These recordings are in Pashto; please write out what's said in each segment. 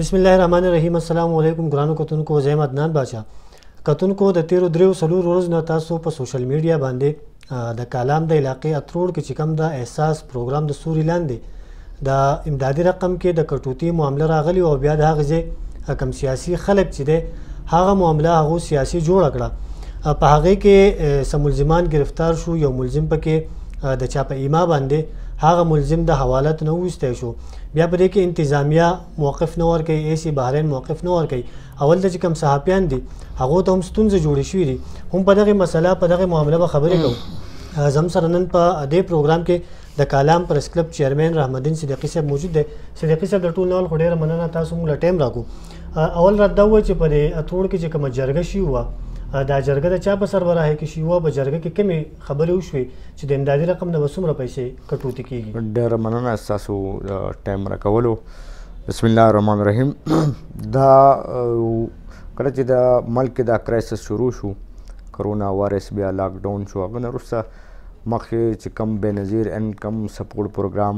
بسم الله الرحمن الرحیم السلام علیکم ګرانو کتونکو زیم عدنان باچا کتونکو د تیرو دریو سلور ورځ نه تاسو په سوشل میډیا باندې د کالام د علاقې اتروړ کې چې کوم د احساس پروګرام د سوري لاندې د امدادي رقم کې د کټوتی معامله راغلی او بیا د هغه ځای حکم سیاسي خلک چې دی هغه معامله هغه سیاسي جوړ کړه په هغه کې سملزمان گرفتار شو یو ملزم پکې د چا په ایما باندې هغه ملزم د حوالت نه وسته شو بیا په دې کې انتظامیه موقف نه ورکوي ای سي بحرین موقف نه ورکوي اول ته چې کم صحافیان دي هغه ته هم ستونزې جوړې شوې دي هم په دغه مسله په دغه معامله به خبرې کوو زم سره نن په دې پروګرام کې د کالام پریس کلب چیئرمین رحمت الدین صدیقی صاحب موجود دی صدیقی صاحب د ټول نول خو ډیره مننه تاسو موږ له ټایم راکو اول رد دا و چې په دې اتروړ کې چې کومه جرګه شي وه دا جرګه د چا په سربراهۍ کې شي وه په جرګه کې کومې خبرې وشوې چې د امدادي رقم نه به څومره پیسې کټوتی کیږي. ډیره مننه ستاسو ټایم راکولو. بسم الله الرحمن الرحیم دا کله چې دا ملک کې دا کرایسس شروع شو کرونا وایرس بیا لاک ډاون شو هغه نه وروسته مخکې چې کم بېنظیر ان کم سپورټ پروګرام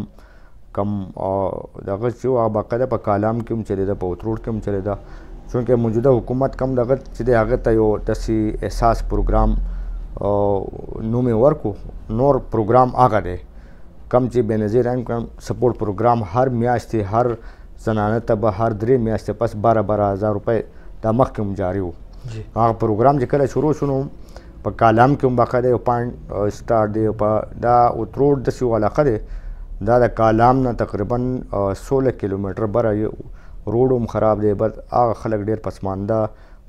کم دغه چې هغه باقاعده په کالام کې هم چلېده په اوتروډ کې هم چلېده چونکه موجوده حکومت کم دغه چې د هغه ته یو داسې احساس پروګرام نوم یې ورکو نور پروګرام هغه دی کم چې بېنظیر انکم سپورټ پروګرام هر میاشتې هر زنانه ته به هر درې میاشتې پس باره باره هزار روپۍ دا مخکې هم جاري و هغه پروګرام چې کله شروع شو نو په کالم کې هم باقاعده یو پاینټ سټار دی په دا اوتروډ داسې یو علاقه دی دا د کالام نه تقریبا سوله کیلومتر بره روډ هم خراب دی بس هغه خلک ډیر پسمانده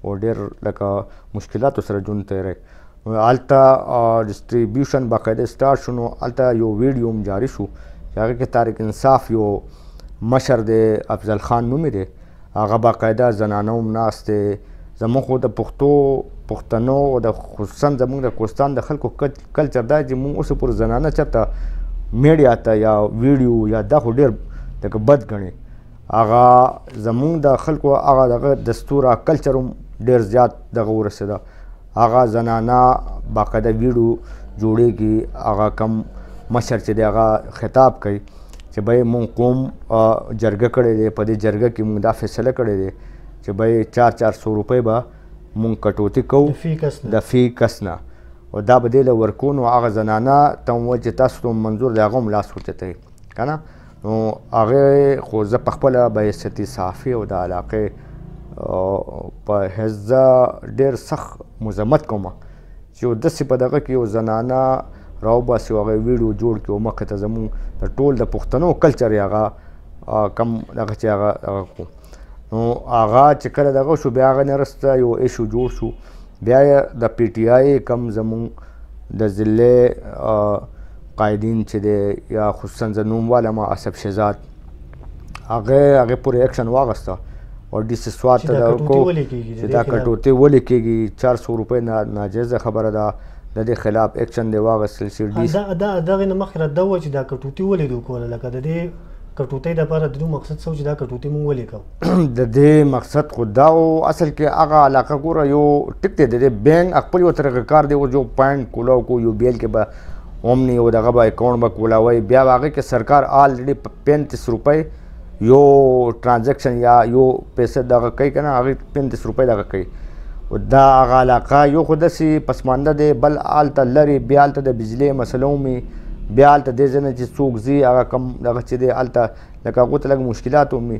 او ډیر لکه مشکلاتو سره ژوند تیری نو هلته ډسټریبیوشن باقاعده سټارټ شو نو هلته یو ویډیو هم جاری شو چې هغه کې تاریک انصاف یو مشر دی افضل خان نومې دی هغه باقاعده زنانه هم ناست دی زموږ خو د پښتو پښتنو او د خصوصا زموږ د کوستان د خلکو کلچر دا چې موږ اوس پر زنانه چرته میډیا ته یا ویډیو یا دا خو ډیر لکه بد غني هغه زمونږ د خلکو هغه دغه دستور کلچر هم ډیر زیات دغه ورسېده هغه زنانا باقاعده ویډو جوړېږي هغه کم مشر چې دی هغه خطاب کوي چې به مونږ قوم جرګه کړې ده په دې جرګه کې مونږ دا فیصله کړې ده چې به 4 400 روپۍ به مونږ کټوتی کو د فی کس نه او دا به دې له ورکونو هغه زنانه ته و چې تاسو ته منظور دی هغه هم لاس ورچته کنه نو هغه خو زه پخپله بایستي صحافي او د علاقې په حیث زه ډېر سخت مذمت کوم چې یو داسې په دغه کې یو زنانه راوباسي او هغه ویډیو جوړ کړي او مخې ته زموږ د ټول د پښتنو کلچر یې هغه کم دغه چې هغه نو هغه چې کله دغه شو بیا هغه نرسته یو ایشو جوړ شو بیا د پی ټی آی کم زمون د ضلع قائدین چې دی یا خصوصا زنوم والا ما اسب شهزاد هغه هغه پر اکشن واغسته او ډي سي سوات ته دا کو چې دا کټوتي ولې کېږي 400 روپۍ ناجیزه خبره ده د دې خلاف اکشن دی واغستل شي ډي دا دا دغه مخ را دوه چې دا کټوتي ولې دوه کوله لکه د دې کټوتۍ د پاره د دوه مقصد سو چې دا کټوتۍ مونږ ولې کو د دې مقصد خو دا او اصل کې هغه علاقه ګوره یو ټیک دی د دې بینک خپل یو طریقه کار دی او جو پوینټ کولا کو یو بیل کې به هم نه یو دغه به اکاونټ به کولاوي بیا هغه کې سرکار آلریډي 35 روپۍ یو ترانزیکشن یا یو پیسې دغه کوي کنه هغه 35 روپۍ دغه کوي او دا هغه علاقه یو خو داسې پسمانده دی بل آلته لري بیا آلته د بجلې مسلو مې بیا هلته دې ځای نه چې څوک ځي هغه کم دغه چې دی هلته لکه هغو ته لږ مشکلات هم وي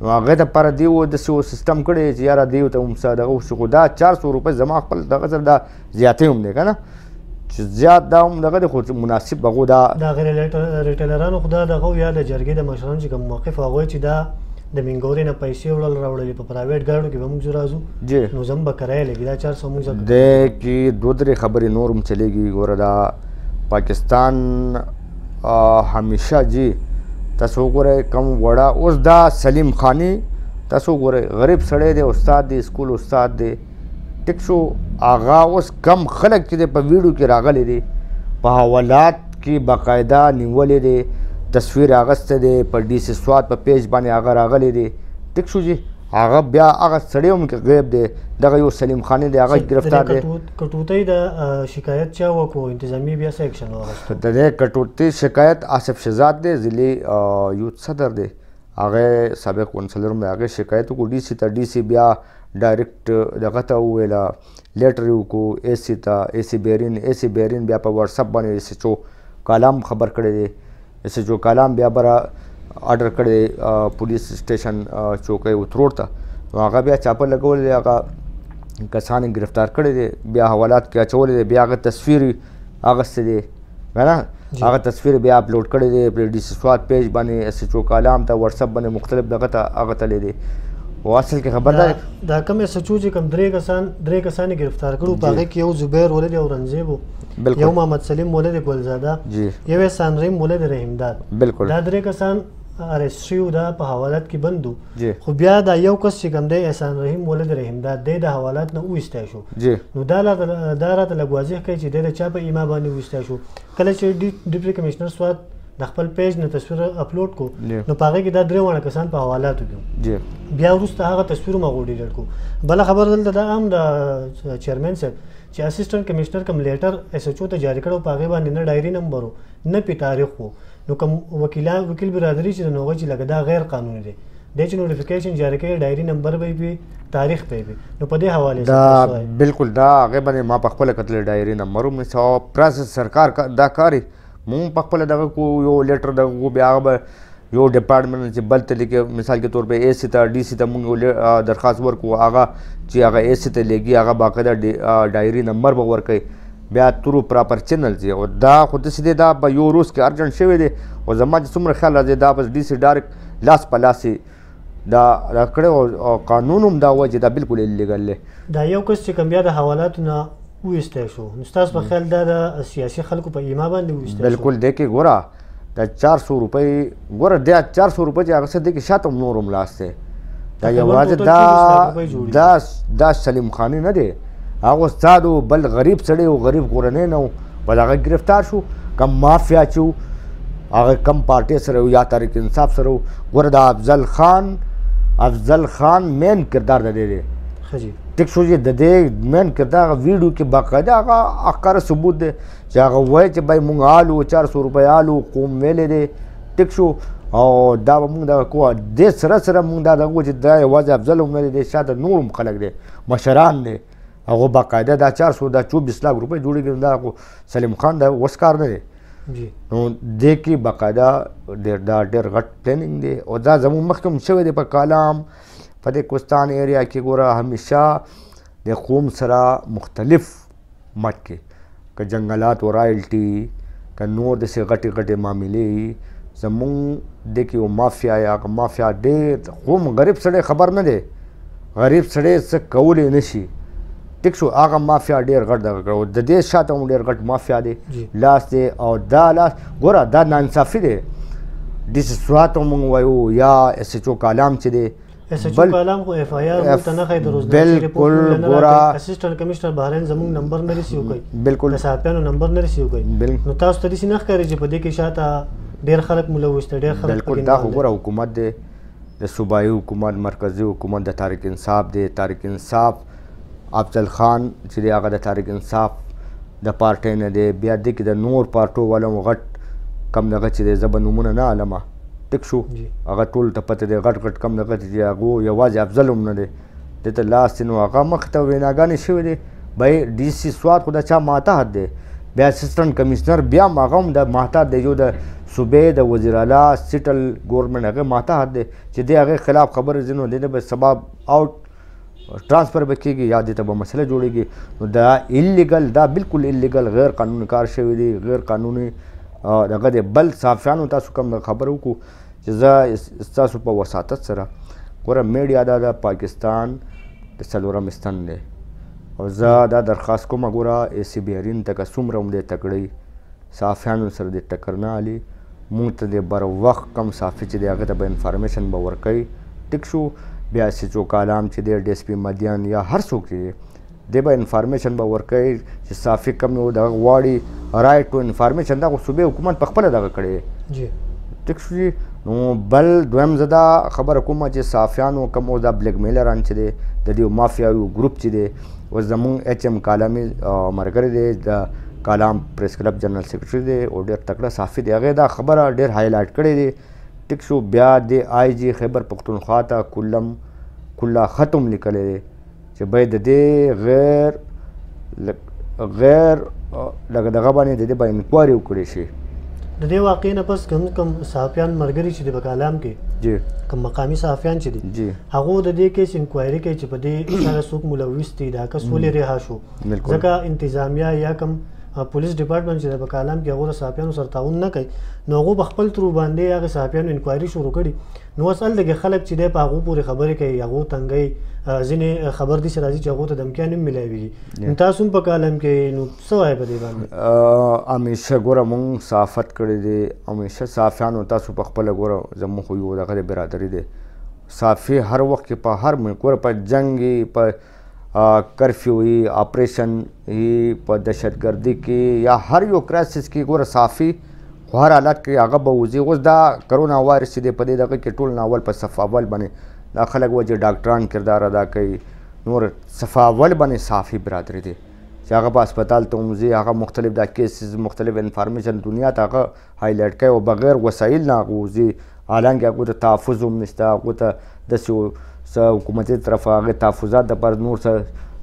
نو هغه دپاره دې و داسې و سیستم کړی چې یاره دې ته هم څه دغه وشي خو دا چار سو روپۍ زما خپل دغه سره دا زیاتی هم دی که نه چې زیات دا هم دغه خو مناسب هغو دا دا غیر ریټیلرانو خو دا دغه یا د جرګې د مشرانو چې کوم موقف هغوی چې دا د منګورې نه پیسې وړل راوړلې په پرایویټ ګاډو کې به موږ راځو نو زم به کرایه لګي دا چار سمون ځکه ده کې دوه درې خبرې نور هم چلېږي ګوره دا پاکستان همیشه جی تاسو وګورئ کم وړه اوس دا سلیم خانی تاسو وګورئ غریب سړی دی استاد دی سکول استاد دی ټیک شو هغه اوس کم خلک چې په ویډیو کې راغلي دي په حوالات کې باقاعده نیولې دي تصویر اغسته دي په ډي سي سواد په پیج باندې هغه راغلي دي ټیک شو جی هغه بیا هغه سړی هم کې غیب دی دغه یو سلیم خان دی هغه گرفتار دی کټوتۍ دا شکایت چا وکړو انتظامی بیا څه اکشن واغست د دې کټوتۍ شکایت آصف شهزاد دی ضلع یوت صدر دی هغه سابق کونسلر مې هغه شکایت کو ډي سي ته ډي سي بیا ډایرکټ دغه ته وویل لیټر یو کو ای سی ته ای سی بیرین ای سی بیرین بیا په واتس اپ باندې ای سی چو کالام خبر کړی دی ای سی چو کالام بیا برا آرډر کړی دی پولیس سټیشن چوکۍ وترور ته نو هغه بیا چاپه لګولې هغه کسان ګرفتار کړی دی بیا حوالات کې اچولې دی بیا هغه تصویر اغستې دي کنه هغه تصویر بیا اپلوډ کړی دی پر ډي سي سواد پیج باندې اس ایچ او کالام ته واتس اپ باندې مختلف دغه ته هغه تللی دی او اصل کې خبر ده دا کوم اس ایچ او چې کوم درې کسان درې کسان گرفتار کړو په هغه کې یو زبیر ولید او رنزیب یو محمد سلیم ولید ګلزاده یو احسان رحیم ولید رحیم داد دا درې کسان ارسټري او دا په حوالات کې بند و جی. خو بیا دا یو کس چې کوم دی احسان رحیم ولد رحیم دا دی د حوالات نه وویستی شو جی. نو دا لا دا راته لږ واضح کړئ چې دی د چا په ایما باندې وویستی شو کله چې ډیپټي کمشنر سوات د خپل پیج نه تصویر اپلوډ کو جی. نو په هغې کې دا درې واړه کسان په حوالاتو کې جی. بیا وروسته هغه تصویر ما غو ډیلیټ کو بله خبره دلته دا هم د چیرمن صاحب چې اسسټنټ کمشنر کوم لیټر ایس ایچ او ته جاری کړو په هغې باندې نه ډایري نمبر و نه پی تاریخ وو نو کوم وکیلا وکیل برادری چې نو چې لګه دا غیر قانوني دی د چې نوټیفیکیشن جاری کړي ډایری نمبر به وي تاریخ به وي نو په دې حواله دا بالکل دا هغه باندې ما په خپل کتل ډایری نمبر مې څو پرس سرکار دا کاری مون په خپل دغه کو یو لیټر دغه بیا به یو ډپارټمنټ چې بل ته لیکي مثال کې تور په اي سي ته ډي سي ته موږ درخواست ورکو هغه چې هغه اي سي ته لیږي هغه باقاعده ډایري نمبر به ورکړي بیا تورو پراپر چینل دی او دا خو داسې دی دا به یو روز کې ارجنټ شوی دی او زما چې څومره خیال راځي دا بس ډي سي ډایرک لاس په لاس دا راکړی او قانون هم دا وایي چې دا بالکل الیګل دی دا یو کس چې کوم بیا د حوالاتو نه وویستی شو نو ستاسو په خیال دا د سیاسي خلکو په ایما باندې وویستی شو بالکل دی کې ګوره دا 400 روپۍ ګوره دا 400 روپۍ چې هغه څه دي کې شاته نور هم لاس دی دا یوازې دا دا دا سلیم خاني نه دی هغه استاد بل غریب سړی او غریب کورنۍ نه بل هغه گرفتار شو کم مافیا چې هغه کم پارټي سره یا تاریخ انصاف سره ګوره دا افضل خان افضل خان مین کردار دی دی ټیک شو چې د دې مین کردار ویډیو کې باقاعده هغه اقاره ثبوت دی چې هغه وای چې بای مونږ آلو 400 روپۍ آلو کوم ویلې دی ټیک شو او دا به مونږ دغه کوه د سره سره مونږ دا دغه چې دا یوازې افضل هم نه دی شاته نور هم خلک دی مشران دی هغه باقاعده دا 400 دا 24 لک روپۍ جوړېږي دا خو سلیم خان دا وس کار نه دی نو د کې باقاعده ډېر دا ډېر غټ پلانینګ دی او دا زموږ مخکې هم شوی دی په کالام په دې کوستان ایریا کې ګوره همیشه د قوم سره مختلف مټ کې که جنګلات و رایلټي که نور د سي غټي غټي معاملې زمونږ د کې یو مافیا یا که مافیا ډېر هم غریب سړی خبر نه دی غریب سړی څه کولی نه شي ټیک شو هغه مافیا ډېر غټ دغه کړو د دې شاته هم ډېر غټ مافیا دی لاس دی او دا لاس ګوره دا نانصافي دی ډیس سوات هم وایو یا اس ایچ او کالام چې دی ایس ایچ او کالام خو ایف آی آر مونږ ته نه خای د روزنامه چې رپورټ مونږ نه راکړي اسسټنټ کمشنر بحرین زمونږ نمبر نه ریسیو کوي بالکل د صحافیانو نمبر نه ریسیو کوي نو تاسو ته دې نه ښکاري چې په دې کې شاته ډیر خلک ملوث دي ډیر خلک بالکل دا خو ګوره حکومت دی د صوبایي حکومت مرکزي حکومت د تحریک انصاف دی تحریک انصاف افضل خان چې دی هغه د تحریک انصاف د پارټۍ نه دی بیا دې کې د نور پارټو والا هم غټ کم دغه چې دی زه به نومونه نه علمه ټیک شو هغه ټول ته پته دی غټ غټ کم دغه چې هغو یوازې افضل هم نه دی دې ته لاس نو هغه مخ ته ویناګانې شوې دی به ډي سي سوات خو د چا ماتحت دی بیا اسسټنټ کمشنر بیا هم هغه هم د ماتحت دی یو د صوبې د وزیر اعلی سټل ګورنمنټ هغه ماتحت دی چې د هغه خلاف خبرې ځینو دی به سبب آوټ ترانسفر به کېږي یا دې ته به مسله جوړېږي نو دا ایلیګل دا بالکل ایلیګل غیر قانوني کار شوی دی غیر قانوني دغه دی بل صحافیانو تاسو کوم خبره وکړو چې زه ستاسو په وساطت سره ګوره میډیا دا د پاکستان د څلورم ستن دی او زه دا درخواست کوم ګوره ای سی بهرین ته که څومره هم دی تکړه صحافیانو سره دې ټکر نه علي مونږ ته دې بر وخت کم صحافي چې دې هغه ته به انفارمیشن به ورکوي ټیک شو بیا چې چوکالام چې دې ډي اس پي مدین یا هر څوک چې دې دې به انفارمیشن به ورکوي چې صحافي کم یو دغه غواړي رائټ ټو انفارمیشن دا خو صوبې حکومت په خپل دغه کړی جی ټیک شو جی نو بل دویم زدا خبر کومه چې صافیانو کم او دا بلیک میلران چې دی د دې مافیاوي ګروپ چې دی اوس زمونږ اچ ایم کالامي مرګري دی د کالام پریس کلب جنرال سیکرټري دی او ډیر تکړه صحافي دی هغه دا خبره ډیر هایلایټ کړې دی ټیک شو بیا د آی جی خیبر پښتونخوا ته کلم کلا ختم لیکلی دی چې باید د دې غیر غیر لکه دغه باندې د دې باندې انکوایري وکړي شي د دې واقعې نه پس کوم کوم صحافیان مرګري چې د بکالام کې جی کوم مقامی صحافیان چې دي جی هغه د دې کیس انکوایري کوي چې په دې سره څوک ملوث دي دا کس ولې رها شو ځکه انتظامیه یا کم پولیس ډپارټمنټ چې په کالم کې هغه صحافیانو سره تعاون نه کوي نو هغه په خپل ترو باندې هغه صحافیانو انکوایري شروع کړي نو اصل دغه خلک چې د په هغه پورې خبرې کوي هغه تنګي ځینې خبر دي چې راځي چې هغه ته دمکیان هم ملاوي نو تاسو په کالم کې نو څه وایي په دې باندې همیشه ګوره مونږ صحافت کړی دی همیشه صحافیانو تاسو په خپل ګوره زموږ یو دغه برادری دی صافی هر وخت کې په هر ملک ور په جنگ په کرفیو ای اپریشن ای په دهشتګردي کې یا هر یو کرایسس کې ګوره صافی خو هر حالت کې هغه به وځي اوس دا کرونا وایرس چې دی په دې دغه کې ټول ناول په صف اول باندې دا خلک وایي چې ډاکټران کردار ادا کوي نور صف اول باندې صافی برادري دی چې هغه په هسپتال ته هم ځي هغه مختلف دا کیسز مختلف انفارمیشن دنیا ته هغه هایلایټ کوي او بغیر وسایل نه هغه وځي حالانکه هغوی ته تحفظ هم نشته هغوی ته داسې څه حکومتي طرفه هغه تحفظات دپاره نور څه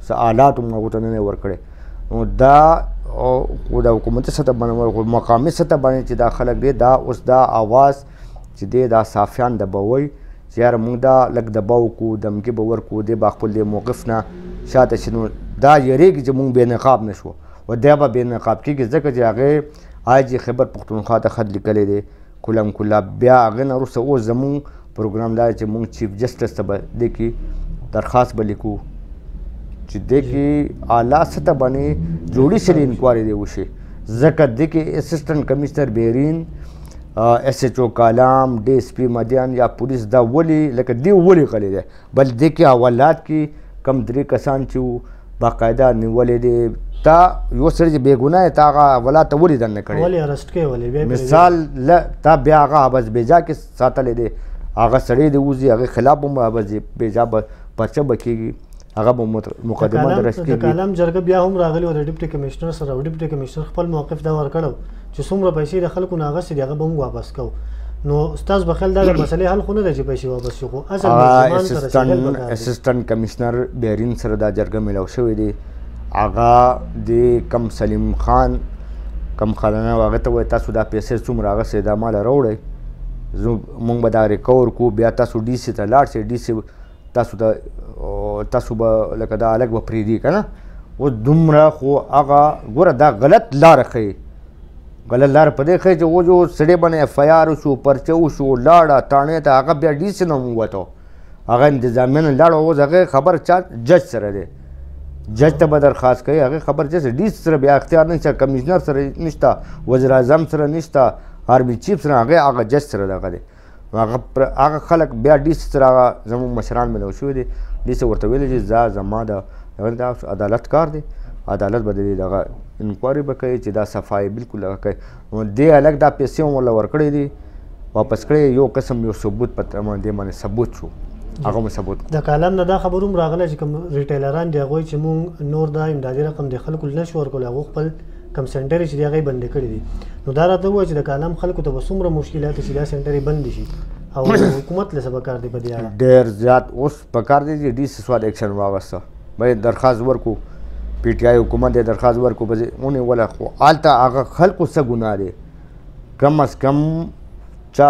څه آلات هم هغوی ته نه دی ورکړی نو دا خو د حکومتي سطح باندې خو مقامي سطح باندې چې دا خلک دی دا اوس دا اواز چې دی دا صافیان دبوي چې یاره موږ دا لږ دبا وکړو دمکې به ورکړو دی به خپل دی موقف نه شاته شي نو دا یریږي چې موږ بې نقاب نه شو و دا به بې نقاب کېږي ځکه چې هغې آج خیبر پښتونخوا ته خط لیکلی دی کلام کلا بیا هغه نه وروسته اوس زموږ پروګرام دا چې موږ چیف جسټس ته به دی کې درخواست به لیکو چې دی کې اعلی سطح باندې جوړی سره انکوایري دی وشي ځکه دی کې اسسټنټ کمشنر بیرین ایس ایچ او کالام ډي اس پی مدیان یا پولیس دا ولی لکه دی ولی غلی دی بل دی کې حوالات کې کم درې کسان چې وو باقاعده نیولې دي تا یو سړی چې بې ګناه تا هغه ولا ته ولې دننه کړی ولې ارست کوې ولې بیا مثال له تا بیا هغه عباس بیجا کې ساتلې دی هغه سړی دی وځي هغه خلاف به عباس بیجا پرچه به کېږي هغه به مقدمه درج کېږي د کالم جرګه بیا هم راغلی و د ډیپټي کمشنر سره او ډیپټي کمشنر خپل موقف دا ورکړو چې څومره پیسې د خلکو نه اغستې دي هغه به هم واپس کوو نو ستاسو په خیال دا د مسلې حل خو نه دی چې پیسې واپس شي خو اصل مظلومان سره سیګل پکار دی اسسټنټ کمشنر بهرین سره دا جرګه ملاو شوې دی هغه د کم سلیم خان کم خلنه هغه ته وایي تاسو دا پیسې څومره اغستې دا مال راوړئ زه مونږ به دا ریکور کو بیا تاسو ډي سي ته لاړ شئ ډي سي تاسو ته تاسو به لکه دا الګ به پریدي کنه او دومره خو هغه ګوره دا غلط لار خي غلط لار په دې خي چې و جو سړی باندې اف آی آر شو پرچه وشو لاړه تانه ته هغه بیا ډی سي نه وته هغه انتظامیه نه لاړه اوس هغه خبر چا جج سره دی جج ته به درخواست کوي هغه خبر جج ډي سره بیا اختیار نشته کمشنر سره نشته وزیر اعظم سره نشته آرمي چیف سره هغه هغه جج سره دغه دی هغه پر هغه خلک بیا ډي سي سره هغه زموږ مشران ملو شوي دي ډي سي ورته ویلي چې دا زما د دا عدالت کار دی عدالت به دې دغه انکوایري به کوي چې دا صفای بالکل هغه کوي نو دې هلک دا پیسې هم ورله ورکړې دي واپس کړې یو قسم یو ثبوت په دې باندې ثبوت شو هغه مو ثبوت د کالم نه دا خبر هم راغله چې کوم ریټیلران دی هغوی چې مونږ نور دا امدادي رقم د خلکو نه شو ورکول هغه خپل کم سنټر چې هغه بند کړی دي نو دا راته وایي چې د کالم خلکو ته وسومره مشکلات چې دا سنټر بند شي او حکومت له سبا کار دی په دې اړه ډیر زیات اوس په کار دی چې ډي سي سواد اکشن واغسته به درخواست ورکو پی ټی آی حکومت ته درخواست ورکو به اونې ولا خو آلته هغه خلکو څه ګناه دی کم از کم چا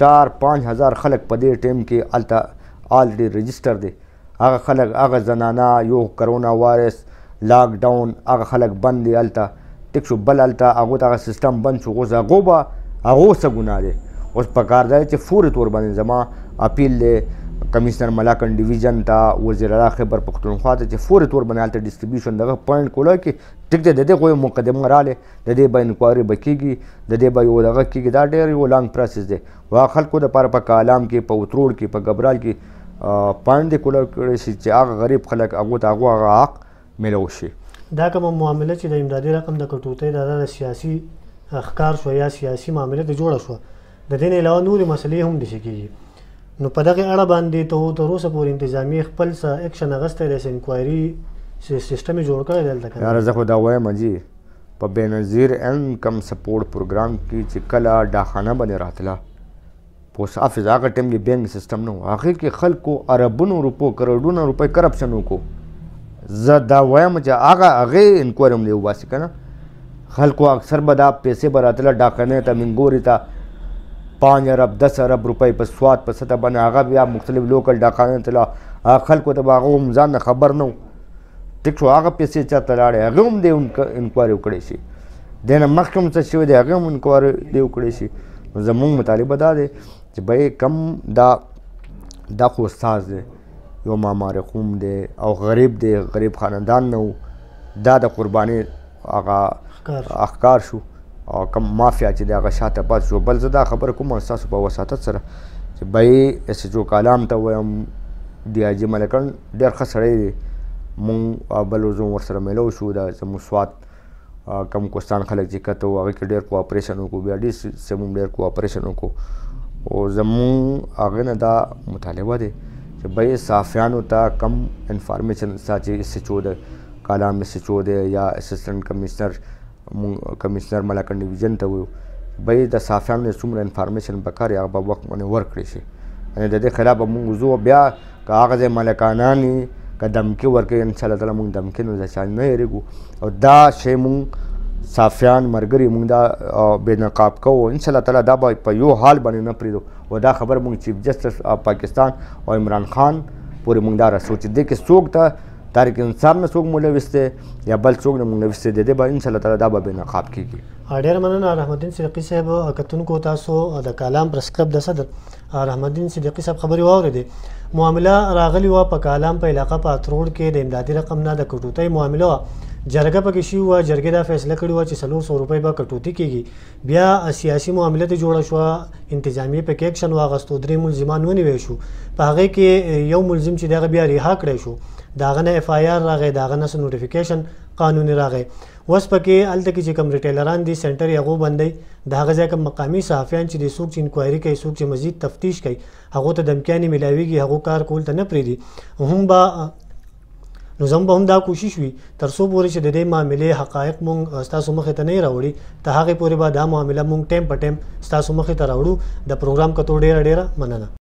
چار پنځ هزار خلک په دې ټیم کې آلته آلریډي رجسټر دی هغه خلک هغه زنانا یو کرونا وایرس لاک ډاون هغه خلک بند دي الته ټیک شو بل الته هغه ته سیستم بند شو اوس هغه به هغه څه ګناه دي اوس په کار دی چې فوري تور باندې زما اپیل دی کمشنر ملاکن ډیویژن ته وزیر اعلی خبر پښتونخوا ته چې فوري تور باندې الته ډیسټریبیوشن دغه پوینټ کوله کې ټیک دی د دې کوی مقدمه رااله د دې به انکوایري بکیږي د دې به یو دغه کیږي دا ډیر یو لانګ پروسس دی وا خلکو د پاره په کالام کې په وتروړ کې په ګبرال کې پاندې کولر کړی شي چې هغه غریب خلک هغه ته هغه حق ملو شي دا کوم معامله چې د امدادي رقم د کټوتې د د سیاسي اخکار شو یا سیاسي معامله د جوړه شو د دین علاوه نورې مسلې هم د شکیږي نو په دغه اړه باندې ته تر اوسه پورې انتظامی خپل څه اکشن اغسته د انکوایري سیستم جوړ کړی دلته کنه زه خو دا وایم جی په بینظیر انکم سپورټ پروګرام کې چې کله ډاخانه باندې راتله پوسټ افیس هغه ټیم کې بینک سیستم نه و هغه کې خلکو عربونو روپو کروڑونو روپې کرپشن وکړو زه دا وایم چې هغه هغه انکوایري هم دی وباسي کنه خلکو اکثر به دا پیسې به راتله ډاخانه ته منګوري ته پانچ ارب دس ارب روپۍ په سواد په سطح باندې هغه بیا مختلف لوکل ډاکانه تله خلکو ته به هغه هم ځان خبر نه و ټیک شو هغه پیسې چا ته لاړې هغه هم دی انکوایري وکړي شي دنه مخکم څه شوی دی هغه هم انکوایري دی وکړي شي زموږ مطالبه دا دی چې به کم دا دا خو استاد دی یو مامارقوم دی او غریب دی غریب خاندان نه دا د قرباني هغه اخکار شو او کوم مافیا چې دا غشاته پات شو بل زدا خبر کوم تاسو په وساتت سره چې بای اس جو کلام ته وایم دی اجي ملکن ډېر ښه سړی دی مون بل زو ور سره ملو شو دا زمو سواد کم کوستان خلک چې کته هغه کې ډېر کوآپریشن وکړو بیا ډېر سمون ډېر کوآپریشن وکړو او زمو هغه نه دا مطالبه دی چې بای صافیانو ته کم انفارمیشن ساتي سچو ده کالام ایس ایچ او دی یا اسسټنټ کمشنر مونږ کمشنر ملاکنډ ډیویژن ته ویو به د صافیانو نه څومره انفارمیشن پکار هغه به وخت باندې ورکړي شي یعنی د دې خلاف به مونږ زو بیا که هغه ځای ملکانانی که دمکې ورکړي ان شاء الله تعالی مونږ دمکې نه ځای نه یریږو او دا شی مونږ صافیان مرګري مونږ دا بې نقاب کوو ان شاء الله تعالی دا به په یو حال باندې نه پریدو او دا خبر مونږ چیف جسټس پاکستان او عمران خان پورې مونږ دا رسو چې د کې څوک ته تاریخ انصاف نه څوک ملوث دی یا بل څوک نه ملوث دی د دې به ان شاء الله تعالی دا به نقاب کیږي ډیر مننه رحمت الدین صدیقی صاحب کتونکو تاسو د کلام پرس کلب د صدر رحمت الدین صدیقی صاحب خبري واوریدي معامله راغلی و په کلام په علاقه په اتروړ کې د امدادي رقم نه د کټوتۍ معامله جرګه پکې شي و جرګې دا فیصله کړې و چې 300 روپۍ به کټوتی کیږي بیا سیاسي معامله دې جوړه شوه، انتظامیې پکې اکشن واخستو، درې ملزمان ونیوی شو، په هغې کې یو ملزم چې دی هغه بیا ریها کړی شو، د هغه نه اف آی آر راغی، د هغه نه څه نوټیفیکیشن قانوني راغی، اوس پکې هلته کې چې کوم ریټیلران دي، سینټر یې هغو بندوي، د هغه ځای کوم مقامي صحافیان چې دي، څوک چې انکوایري کوي، څوک چې مزید تفتیش کوي، هغو ته دمکیانې ملاویږي، هغو کار کول ته نه پریږدي، هم به. نو زموږ به هم دا کوشش وي تر څو پورې چې د دې معاملې حقایق مونږ ستاسو مخې ته نه راوړي ته هغه پورې به دا معامله مونږ ټیم په ټیم ستاسو مخې ته راوړو د پروګرام کتو ډیره ډیره مننه